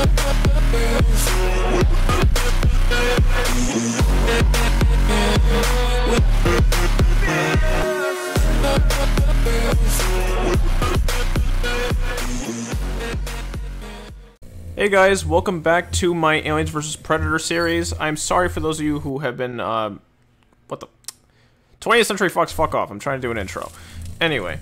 Hey guys, welcome back to my Aliens vs Predator series. I'm sorry for those of you who have been, uh, what the, 20th Century Fox, fuck off. I'm trying to do an intro. Anyway,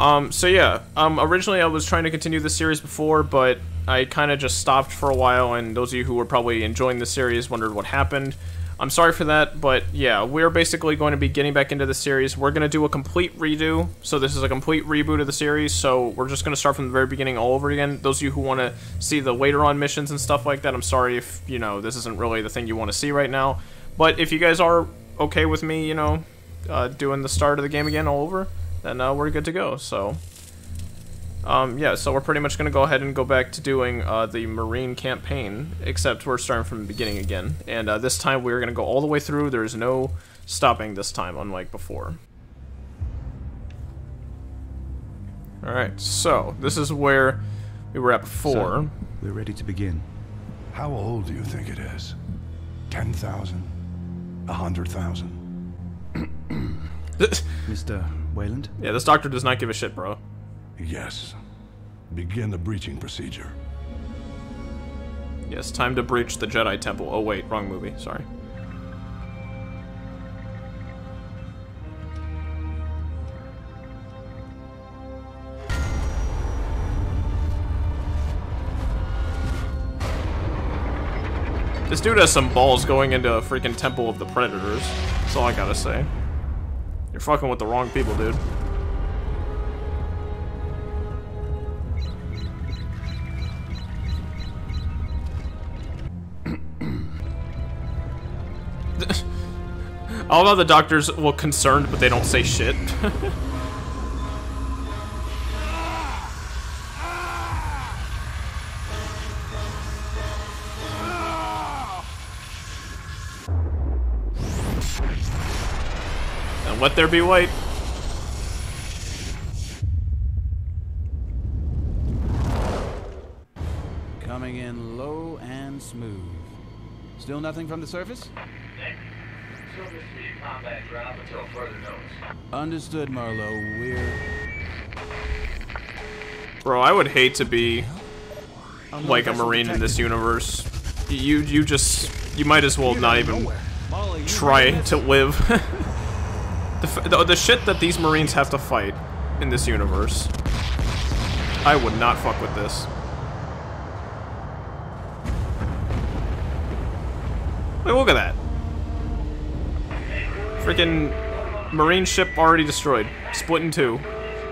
um, so yeah, um, originally I was trying to continue the series before, but I kind of just stopped for a while, and those of you who were probably enjoying the series wondered what happened. I'm sorry for that, but yeah, we're basically going to be getting back into the series. We're going to do a complete redo, so this is a complete reboot of the series, so we're just going to start from the very beginning all over again. Those of you who want to see the later on missions and stuff like that, I'm sorry if, you know, this isn't really the thing you want to see right now. But if you guys are okay with me, you know, uh, doing the start of the game again all over, then uh, we're good to go, so... Um, yeah, so we're pretty much going to go ahead and go back to doing uh, the Marine campaign, except we're starting from the beginning again. And uh, this time we're going to go all the way through. There's no stopping this time, unlike before. Alright, so this is where we were at before. So, we're ready to begin. How old do you think it is? 10,000? A 100,000? Mr. Weyland? Yeah, this doctor does not give a shit, bro. Yes. Begin the breaching procedure. Yes, time to breach the Jedi Temple. Oh wait, wrong movie, sorry. This dude has some balls going into a freaking Temple of the Predators. That's all I gotta say. You're fucking with the wrong people, dude. All of the doctors will concerned, but they don't say shit. and let there be light. Coming in low and smooth. Still nothing from the surface? Understood, Marlow. We're... Bro, I would hate to be like a marine in this universe. You you just you might as well not even try to live. the, the the shit that these marines have to fight in this universe. I would not fuck with this. Wait, look at that. Freaking marine ship already destroyed. Split in two.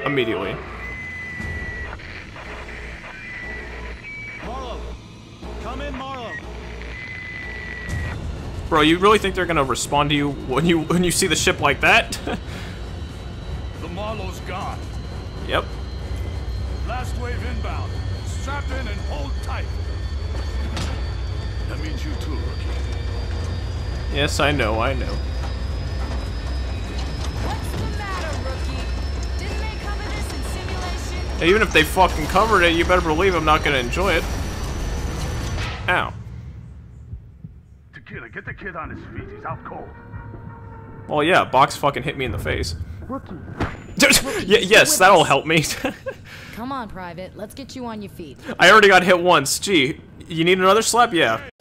Immediately. Marlow! Come in, Marlow! Bro, you really think they're gonna respond to you when you when you see the ship like that? the Marlow's gone. Yep. Last wave inbound. Strap in and hold tight. That means you too, rookie. Yes, I know, I know. Even if they fucking covered it, you better believe I'm not gonna enjoy it. Ow. Tequila, get the kid on his feet. He's out cold. Well, yeah, box fucking hit me in the face. yeah, yes, that'll help me. Come on, Private. Let's get you on your feet. I already got hit once. Gee, you need another slap? Yeah.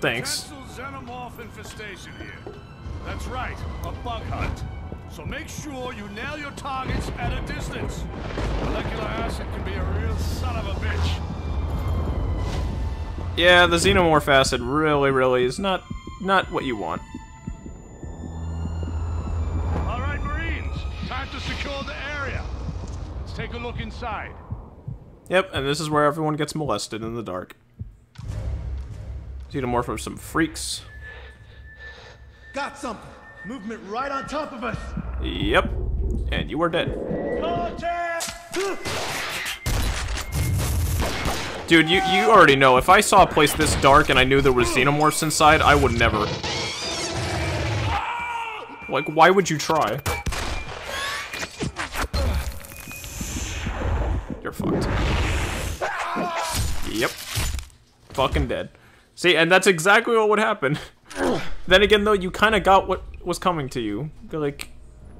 Thanks. xenomorph infestation here. That's right, a bug hunt. So make sure you nail your targets at a distance. Molecular acid can be a real son of a bitch. Yeah, the xenomorph acid really, really is not not what you want. All right, Marines, time to secure the area. Let's take a look inside. Yep, and this is where everyone gets molested in the dark. Xenomorph are some freaks. Got something. Movement right on top of us. Yep. And you are dead. Dude, you, you already know. If I saw a place this dark and I knew there was xenomorphs inside, I would never. Like, why would you try? You're fucked. Yep. Fucking dead. See, and that's exactly what would happen. Then again, though, you kind of got what was coming to you. Like,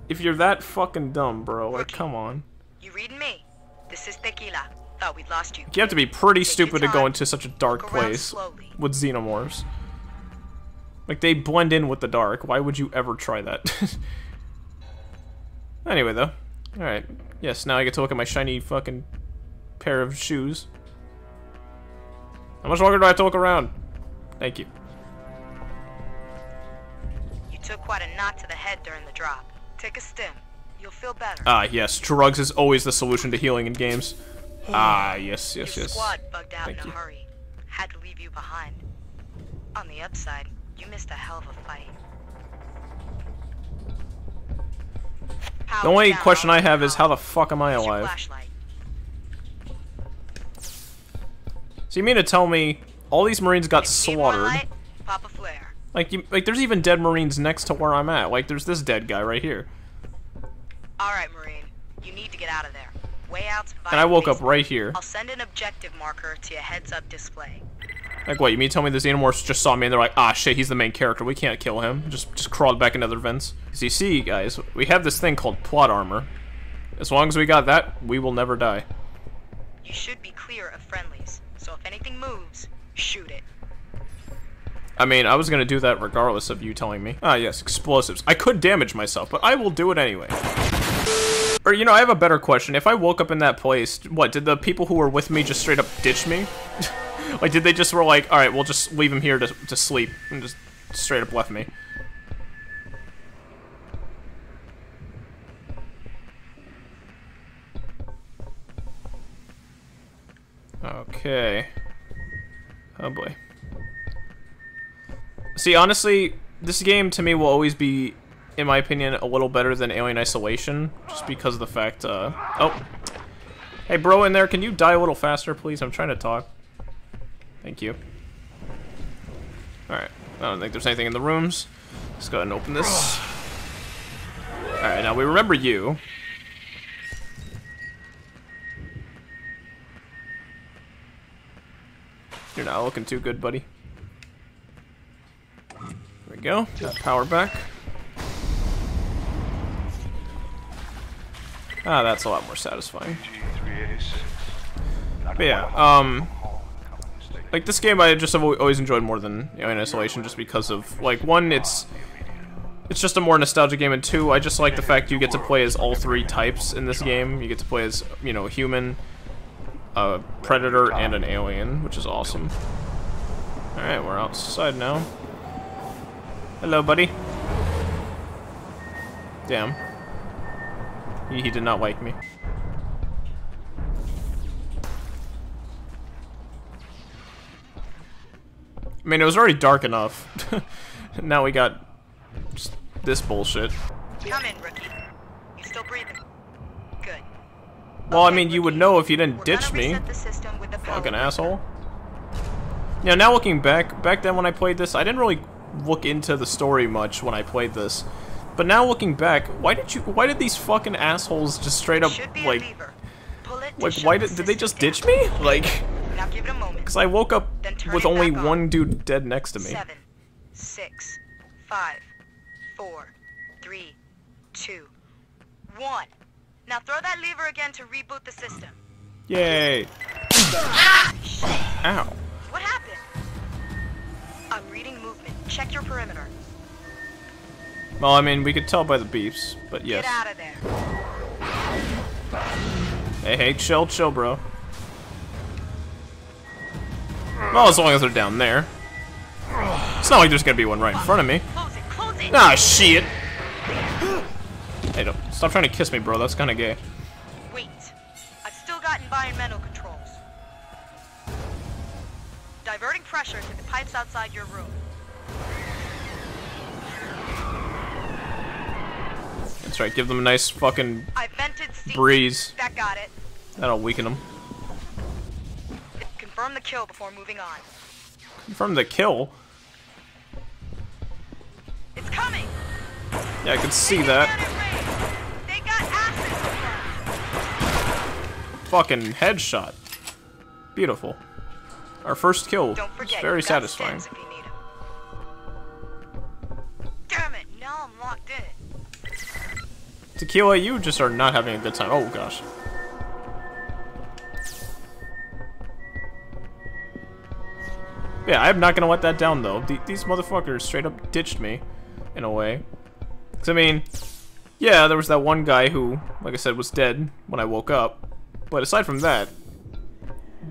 if you're that fucking dumb, bro, like, come on. You reading me? This is Tequila. Thought we'd lost you. You have to be pretty Take stupid to go into such a dark place slowly. with xenomorphs. Like, they blend in with the dark. Why would you ever try that? anyway, though. Alright. Yes, now I get to look at my shiny fucking pair of shoes. How much longer do I have to look around? Thank you. Took quite a knock to the head during the drop. Take a stim. You'll feel better. Ah, yes, drugs is always the solution to healing in games. Ah, yes, yes, Your yes. squad bugged out Thank in a you. hurry. Had to leave you behind. On the upside, you missed a hell of a fight. The only question I have is how the fuck am I alive? So you mean to tell me all these Marines got If you need more slaughtered? light, Pop a flare. Like, you, like there's even dead Marines next to where I'm at. Like, there's this dead guy right here. Alright, Marine. You need to get out of there. Way out And I woke up right here. I'll send an objective marker to your heads-up display. Like, what, you mean tell me the Xenomorphs just saw me and they're like, ah, shit, he's the main character. We can't kill him. Just, just crawled back into their vents. So you see, guys, we have this thing called plot armor. As long as we got that, we will never die. You should be clear of friendlies, so if anything moves, shoot it. I mean, I was gonna do that regardless of you telling me. Ah, yes, explosives. I could damage myself, but I will do it anyway. Or, you know, I have a better question. If I woke up in that place, what, did the people who were with me just straight up ditch me? like, did they just were like, alright, we'll just leave him here to, to sleep, and just straight up left me? Okay. Oh boy. See, honestly, this game to me will always be, in my opinion, a little better than Alien Isolation, just because of the fact, uh... Oh. Hey, bro in there, can you die a little faster, please? I'm trying to talk. Thank you. Alright. I don't think there's anything in the rooms. Let's go ahead and open this. Alright, now we remember you. You're not looking too good, buddy. Go. Got power back. Ah, that's a lot more satisfying. But yeah, um, like this game I just have always enjoyed more than Alien Isolation just because of, like, one, it's, it's just a more nostalgic game, and two, I just like the fact you get to play as all three types in this game. You get to play as, you know, a human, a predator, and an alien, which is awesome. Alright, we're outside now. Hello, buddy. Damn. He, he did not like me. I mean, it was already dark enough. now we got just this bullshit. Come in, rookie. You still breathing? Good. Well, I Okay, mean, you would know if you didn't We're ditch me. reset the system with the power Fucking asshole. Yeah, now looking back, back then when I played this, I didn't really look into the story much when I played this. But now looking back, why did you? Why did these fucking assholes just straight up like, like, why did did they just ditch me? Like, Now give it a moment. because I woke up Then turn with only on. one dude dead next to me. Seven, six, five, four, three, two, one. Now throw that lever again to reboot the system. Yay! Ah! Ow. I'm reading movement. Check your perimeter. Well, I mean, we could tell by the beeps, but yes. Get out of there. Hey, hey, chill, chill, bro. Well, as long as they're down there. It's not like there's gonna be one right in front of me. Close it, close it. Ah, shit! Hey, don't, stop trying to kiss me, bro. That's kind of gay. Wait. I've still got environmental controls. Pressure to the pipes outside your room. That's right. Give them a nice fucking breeze. That got it. That'll weaken them. Confirm the kill before moving on. From the kill. It's coming. Yeah, I can see They that. got it right. They got acid. Fucking headshot. Beautiful. Our first kill. Don't It's very satisfying. stims if you need 'em. Damn it! Now I'm locked in. Tequila, you just are not having a good time. Oh gosh. Yeah, I'm not gonna let that down though. Th these motherfuckers straight up ditched me, in a way. 'Cause I mean, yeah, there was that one guy who, like I said, was dead when I woke up. But aside from that,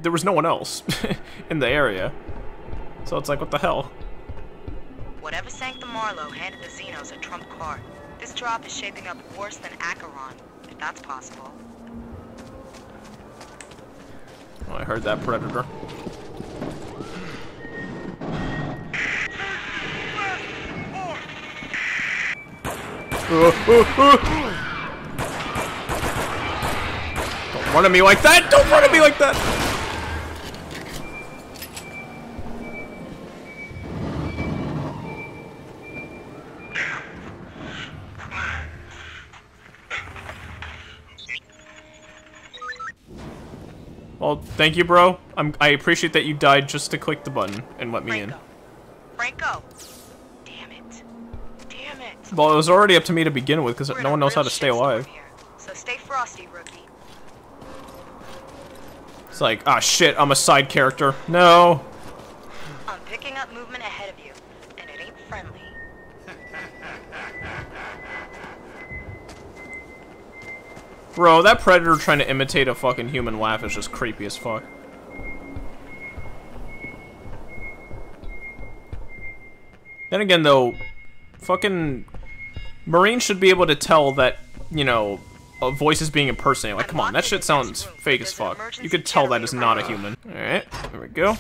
there was no one else in the area. So it's like, what the hell? Whatever sank the Marlow handed the Xenos a trump card. This drop is shaping up worse than Acheron, if that's possible. Oh, I heard that predator. Don't run at me like that! Don't run at me like that! Thank you, bro. I'm, I appreciate that you died just to click the button and let me in. Franco. Franco! Damn it. Damn it. Well, it was already up to me to begin with because no one knows how to stay alive. here, So stay frosty, rookie. It's like, ah, shit, I'm a side character. No. I'm picking up movement ahead of you, and it ain't friendly. Bro, that predator trying to imitate a fucking human laugh is just creepy as fuck. Then again, though, fucking Marines should be able to tell that, you know, a voice is being impersonated. Like, come on, that shit sounds fake as fuck. You could tell that is not a human. Alright, there we go.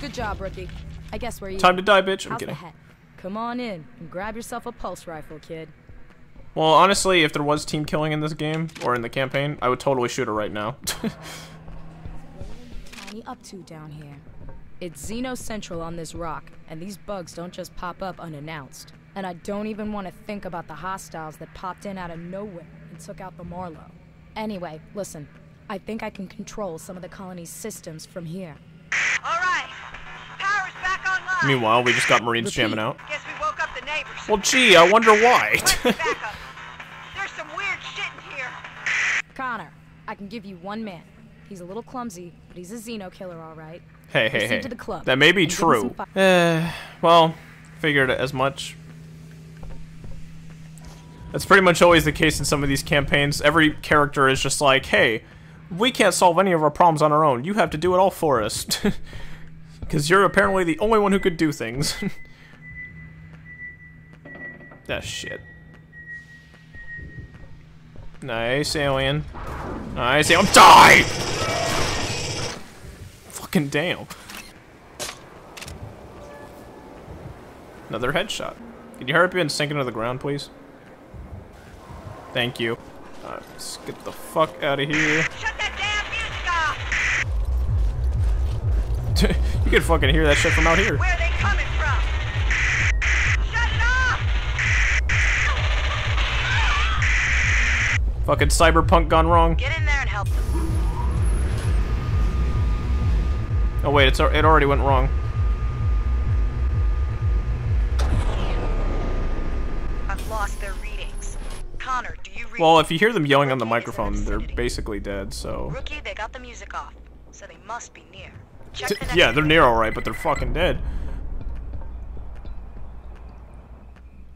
Good job, rookie. I guess where you. Time to die, bitch. I'm How's kidding. Come on in and grab yourself a pulse rifle, kid. Well, honestly, if there was team killing in this game, or in the campaign, I would totally shoot her right now. Tiny up to down here. It's Xeno Central on this rock, and these bugs don't just pop up unannounced. And I don't even want to think about the hostiles that popped in out of nowhere and took out the Marlow. Anyway, listen. I think I can control some of the colony's systems from here. All right. Power's back online. Meanwhile, we just got Marines Repeat. jamming out. Guess we woke up the neighbors. Well, gee, I wonder why. I can give you one man. He's a little clumsy, but he's a Xeno killer, all right. hey, hey, hey. to the club That may be and give him true. Uh, well, figured as much. That's pretty much always the case in some of these campaigns. Every character is just like, hey, we can't solve any of our problems on our own. You have to do it all for us. Because you're apparently the only one who could do things. that shit. Nice, alien. Nice, alien. Die! Fucking damn. Another headshot. Can you hurry up and sink into the ground, please? Thank you. Uh, let's get the fuck out of here. Shut that damn music off. you can fucking hear that shit from out here. Where are they coming from? Shut it off. Fucking cyberpunk gone wrong. Oh wait, it's it already went wrong. I've lost their readings. Connor, do you read? Well, if you hear them yelling on the Rookie is in microphone, they're basically dead. So Rookie, they got the music off, so they must be near. The yeah, they're near all right, but they're fucking dead.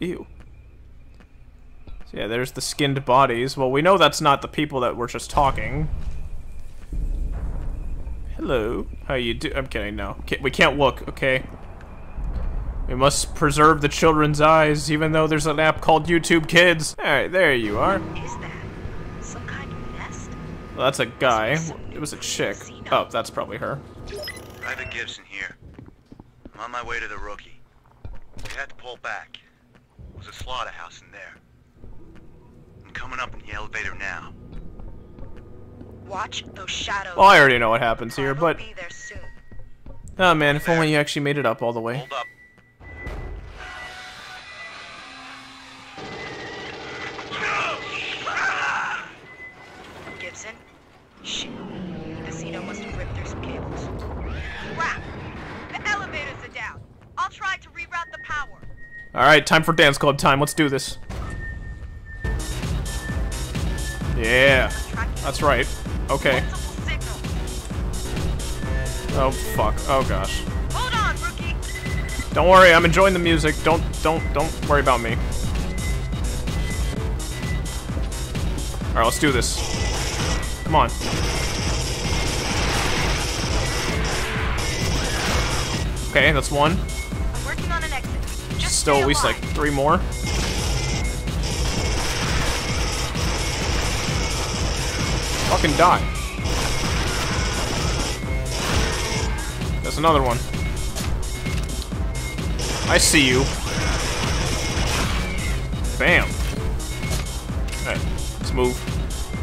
Ew. So yeah, there's the skinned bodies. Well, we know that's not the people that were just talking. Hello. How you do? I'm kidding. No, we can't look. Okay. We must preserve the children's eyes, even though there's an app called YouTube Kids. All right, there you are. Is that some kind of nest? Well, that's a guy. It was a chick. Oh, that's probably her. Private Gibson here. I'm on my way to the rookie. We had to pull back. There's a slaughterhouse in there. I'm coming up in the elevator now. Watch those shadows. Well, I already know what happens here, but be there soon. oh man, if only you actually made it up all the way. Hold up. Gibson, Shit. The Xeno must have ripped through some cables. Crap! The elevators are down. I'll try to reroute the power. Alright, time for dance club time. Let's do this. Yeah. That's right. Okay. Oh, fuck. Oh, gosh. Hold on, rookie. Don't worry, I'm enjoying the music. Don't, don't, don't worry about me. Alright, let's do this. Come on. Okay, that's one. I'm working on an exit. Just Still at least like three more. Fucking die. There's another one. I see you. Bam. Alright, let's move.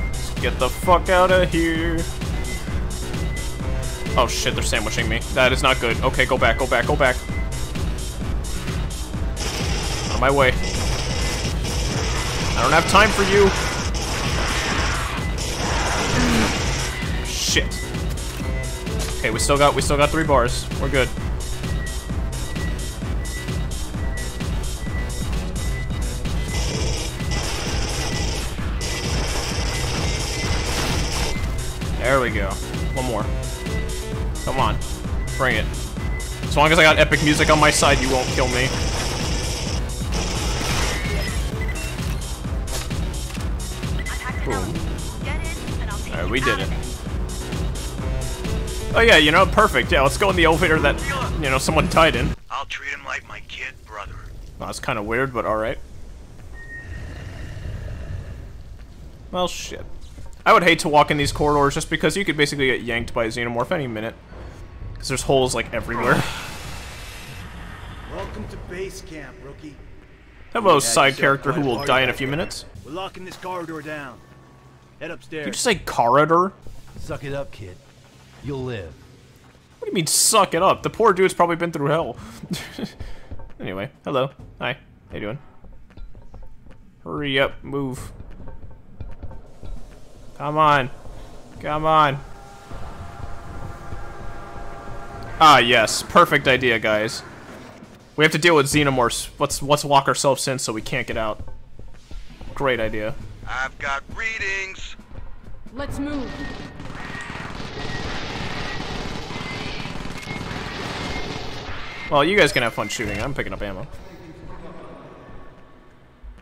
Let's get the fuck out of here. Oh shit, they're sandwiching me. That is not good. Okay, go back, go back, go back. Out of my way. I don't have time for you. Shit. Okay, we still got we still got three bars. We're good. There we go. One more. Come on. Bring it. As long as I got epic music on my side, you won't kill me. Boom. Alright, we did it. Oh yeah, you know, perfect. Yeah, let's go in the elevator that, you know, someone died in. I'll treat him like my kid brother. Well, that's kind of weird, but alright. Well, shit. I would hate to walk in these corridors just because you could basically get yanked by a xenomorph any minute. Because there's holes, like, everywhere. Welcome to base camp, rookie. Hello, Yeah, side character who will die in a few there. minutes. We're locking this corridor down. Head upstairs. Did you just say corridor? Suck it up, kid. You'll live. What do you mean, suck it up? The poor dude's probably been through hell. anyway, hello. Hi. How you doing? Hurry up. Move. Come on. Come on. Ah, yes. Perfect idea, guys. We have to deal with xenomorphs. Let's, let's lock ourselves in so we can't get out. Great idea. I've got readings. Let's move. Well, you guys can have fun shooting. I'm picking up ammo.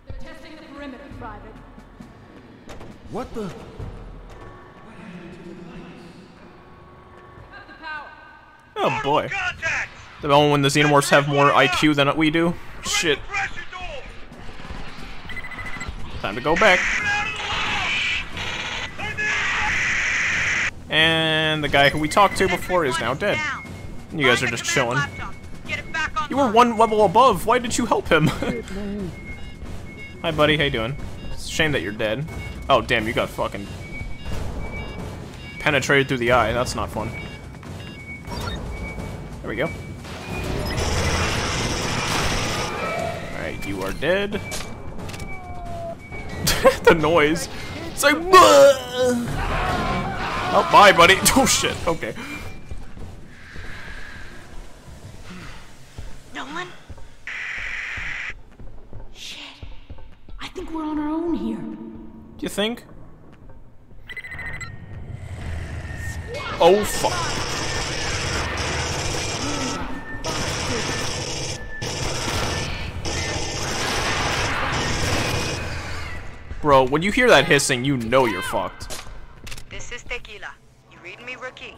They're testing the perimeter, Private. What the? Oh boy. The moment when the xenomorphs have more IQ than we do. Shit. Time to go back. And the guy who we talked to before is now dead. You guys are just chilling. You were one level above. Why did you help him? Hi, buddy. How you doing? It's a shame that you're dead. Oh, damn. You got fucking penetrated through the eye. That's not fun. There we go. Alright, you are dead. the noise. It's like. Oh, bye, buddy. Oh, shit. Okay. Do you think? Oh, fuck. Bro, when you hear that hissing, you know you're fucked. This is Tequila. You reading me, rookie?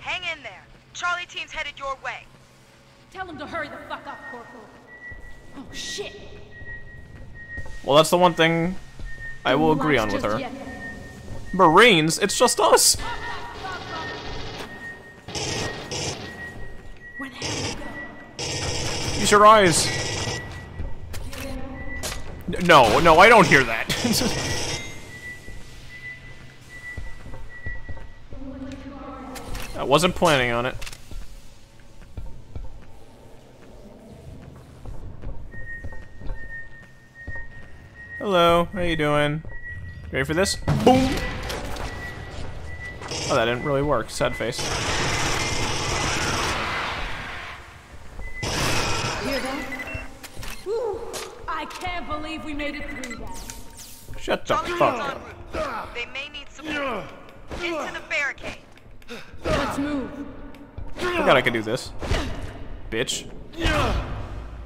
Hang in there. Charlie team's headed your way. Tell him to hurry the fuck up, Corporal. Oh, shit. Well, that's the one thing I will agree on with her. Marines? It's just us! Where the hell you go? Use your eyes. No, no, I don't hear that. I wasn't planning on it. Hello, how you doing? Ready for this? Boom! Oh, that didn't really work. Sad face. Hear that? Whew. I can't believe we made it through that. Shut the Charlie, fuck up. They may need support. Into the barricade. Let's move. Forgot I could do this. Bitch.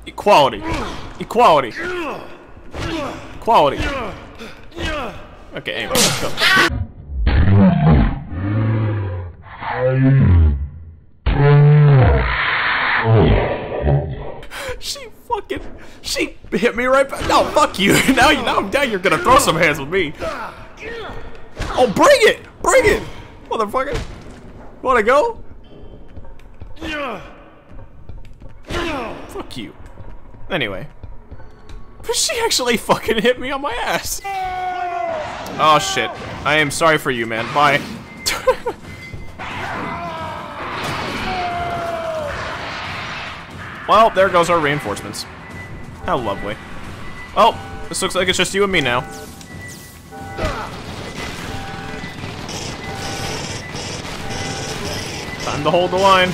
Equality. Equality. Equality. Okay, anyway, let's go. She fucking, she hit me right back. No, fuck you. Now you, now, now you're gonna throw some hands with me. Oh, bring it, bring it, motherfucker. Wanna go? Fuck you. Anyway. She actually fucking hit me on my ass. Oh shit. I am sorry for you, man. Bye. well, there goes our reinforcements. How lovely. Oh, this looks like it's just you and me now. Time to hold the line.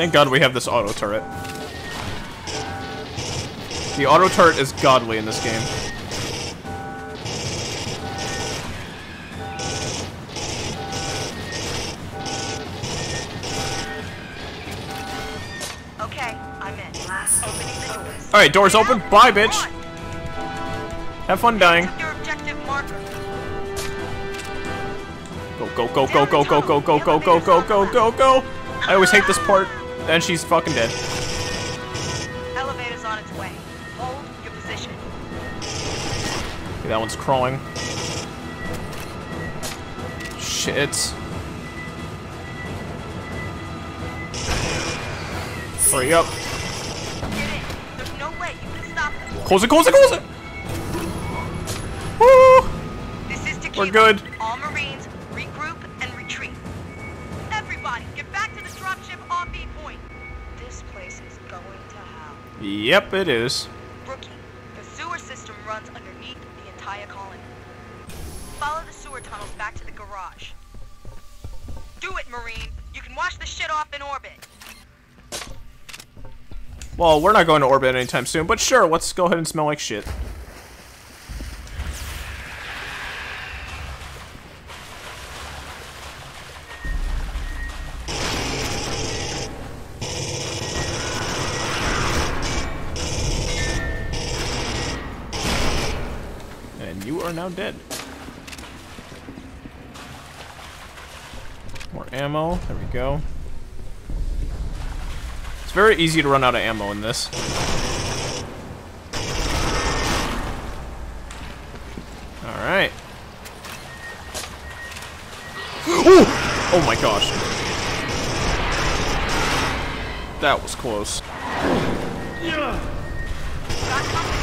Thank God we have this auto turret. The auto turret is godly in this game. Okay, I'm in. Opening the doors. Alright, doors open. Bye, bitch. Have fun dying. Your objective marker. Go, go, go, go, go, go, go, go, go, go, go, go, go, go. I always hate this part. Then she's fucking dead. Elevator's on its way. Hold your position. Okay, that one's crawling. Shit. Hurry up. Get in. There's no way you can stop them. Close it, close it, close it! Woo! This is We're good. Yep, it is. Rookie, the sewer system runs underneath the entire colony. Follow the sewer tunnels back to the garage. Do it, Marine. You can wash the shit off in orbit. Well, we're not going to orbit anytime soon, but sure, let's go ahead and smell like shit. Now dead. More ammo. There we go. It's very easy to run out of ammo in this. Alright. Oh my gosh. That was close. Got company.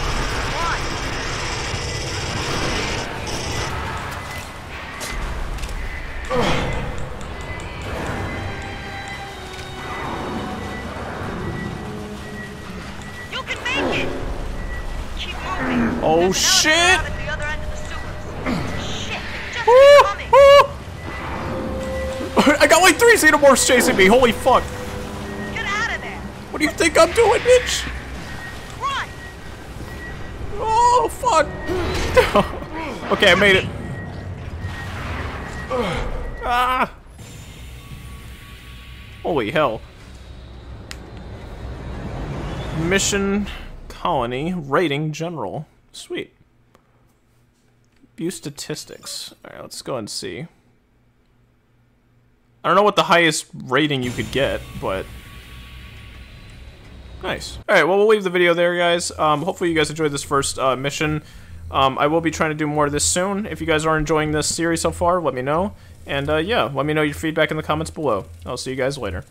One. You can make it. Keep moving. Oh, There's an shit. elevator out at the other end of the sewers. Shit, they just Oh, coming. Woo! I got like three xenomorphs chasing me. Holy fuck. Get out of there. What do you think I'm doing, bitch? Run. Oh, fuck. okay, I made it. Ah. Holy hell. Mission Colony Rating General. Sweet. View statistics. Alright, let's go and see. I don't know what the highest rating you could get, but Nice. All right, well, we'll leave the video there, guys. Um, hopefully you guys enjoyed this first uh, mission. Um, I will be trying to do more of this soon. If you guys are enjoying this series so far, let me know. And uh, yeah, let me know your feedback in the comments below. I'll see you guys later.